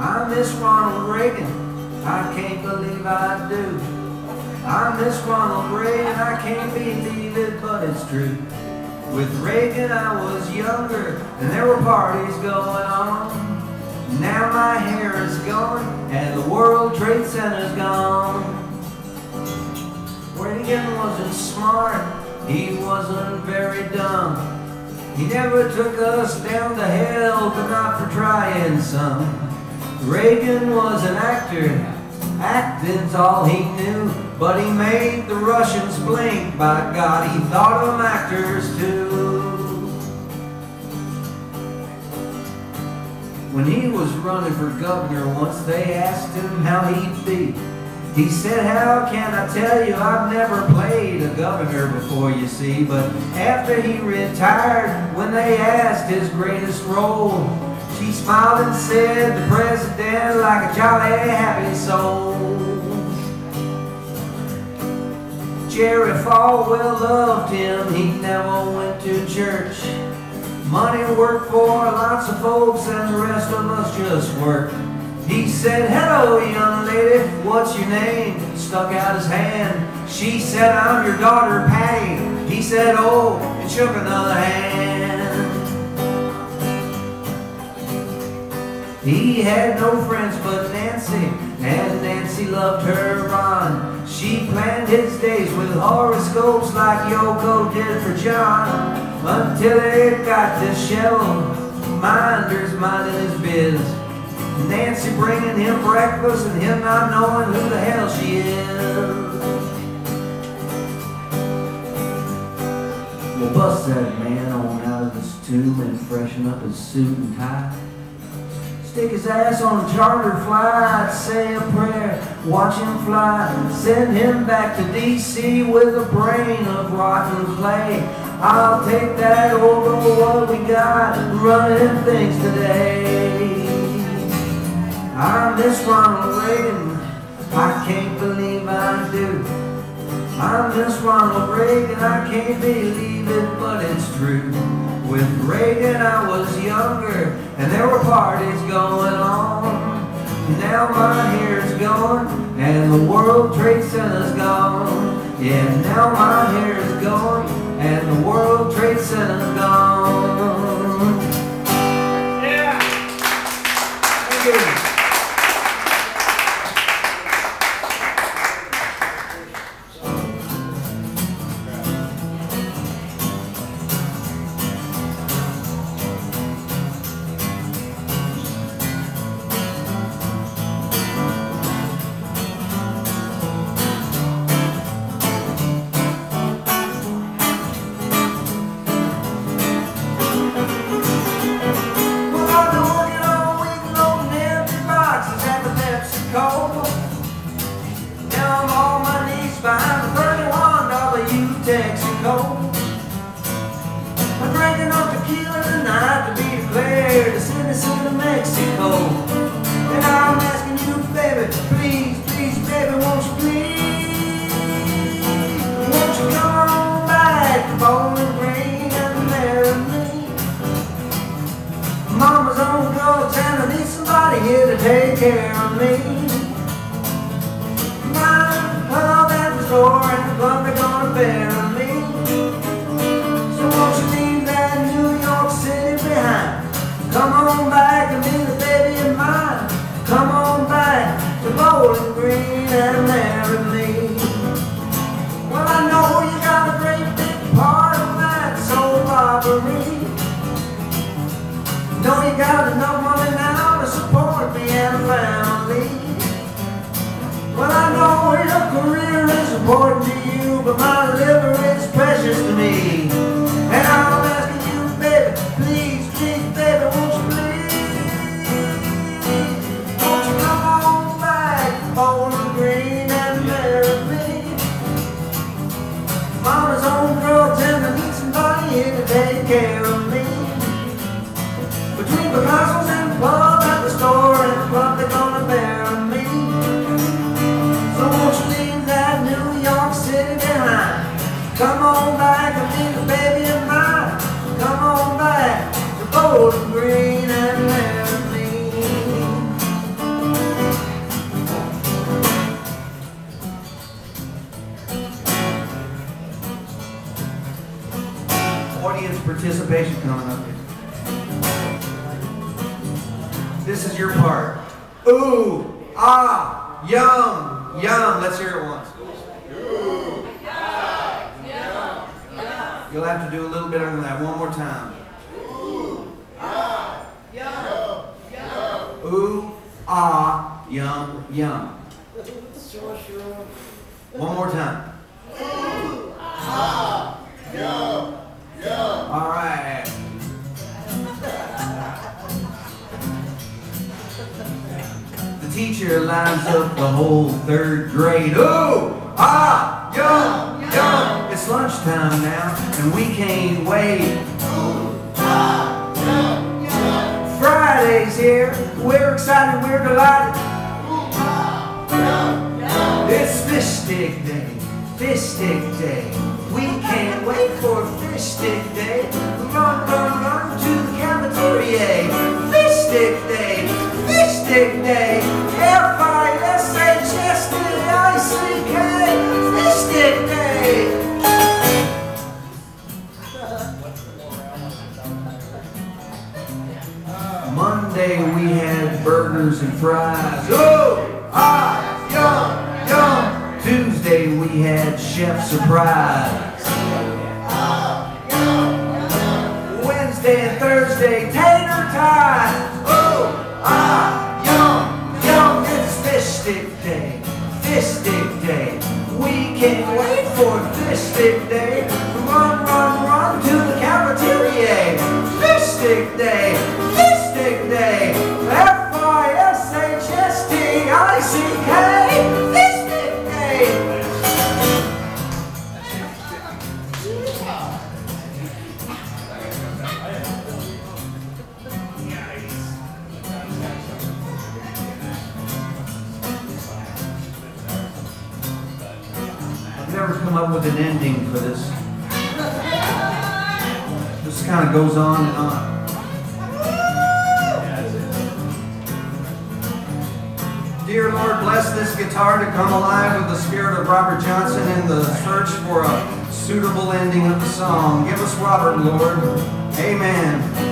I miss Ronald Reagan, I can't believe I do. I miss Ronald Reagan, I can't believe it, but it's true. With Reagan I was younger, and there were parties going on. Now my hair is gone, and the World Trade Center's gone. Reagan wasn't smart, he wasn't very dumb. He never took us down to hell, but not for trying some. Reagan was an actor, acting's all he knew, but he made the Russians blink, by God, he thought of them actors too. When he was running for governor once, they asked him how he'd be. He said, how can I tell you, I've never played a governor before, you see. But after he retired, when they asked his greatest role, she smiled and said, the president like a jolly happy soul. Jerry Falwell loved him, he never went to church. Money worked for lots of folks and the rest of us just worked. He said, hello young lady, what's your name? Stuck out his hand. She said, I'm your daughter Patti. He said, oh, and shook another hand. He had no friends but Nancy, and Nancy loved her Ron. She planned his days with horoscopes like Yoko did for John. Until it got to show, minders minding his biz. Nancy bringing him breakfast and him not knowing who the hell she is. Well, bust that man on out of his tomb and freshen up his suit and tie. Stick his ass on a charter flight, say a prayer, watch him fly, send him back to D.C. with a brain of rotten clay. I'll take that over what we got running things today. I miss Ronald Reagan, I can't believe I do. I miss Ronald Reagan, I can't believe it, but it's true. With Reagan I was younger, and there were parties going on. Now my hair's gone, and the World Trade Center's gone. Yeah, now my hair's gone, and the World Trade Center's And I'm asking you, baby, please, please, baby, won't you please? Won't you come the and? Mama's on the go, and I need somebody here to take care of me. hell and no money now to support me and family. Well, I know your career is important to you, but my liver is precious to me. And I'm asking you, baby, please, please, baby, won't you please? Won't you come on back on the green and marry me? Mama's own girl tender need somebody here to take care of the parcels and pub at the store and they're gonna bear me. So won't you leave that New York City behind? Come on back and leave the baby of mine. Come on back to Bowling Green and marry me. Audience participation coming up here. This is your part. Ooh, ah, yum, yum. Let's hear it once. Ooh. Yeah. Yeah. You'll have to do a little bit of that one more time. Ooh, ah, yum, yum. Ooh, ah, yum, yum. One more time. Ooh, ah, yum, yum. All right. Teacher lines up the whole third grade. Ooh, ah, yum, yum. It's lunchtime now, and we can't wait. Friday's here. We're excited. We're delighted. It's fish stick day. Fish stick day. We can't wait for fish stick day. Monday we had burgers and fries. Oh, ah, yum, yum. Tuesday we had chef surprise. Wednesday and Thursday tater tots. Oh, ah, yum, yum. It's fish stick day, fish stick day. We can't wait for fish stick day. Run, run, run to the cafeteria. Fish stick day, come up with an ending for this. This kind of goes on and on. Dear Lord, bless this guitar to come alive with the spirit of Robert Johnson in the search for a suitable ending of the song. Give us Robert, Lord. Amen.